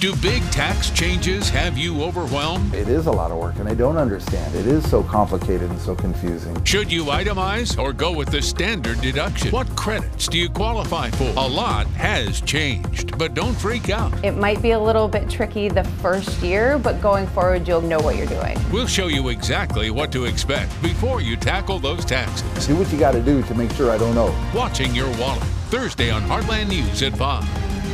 Do big tax changes have you overwhelmed? It is a lot of work and I don't understand. It is so complicated and so confusing. Should you itemize or go with the standard deduction? What credits do you qualify for? A lot has changed, but don't freak out. It might be a little bit tricky the first year, but going forward, you'll know what you're doing. We'll show you exactly what to expect before you tackle those taxes. Do what you got to do to make sure I don't know. Watching your wallet. Thursday on Heartland News at 5.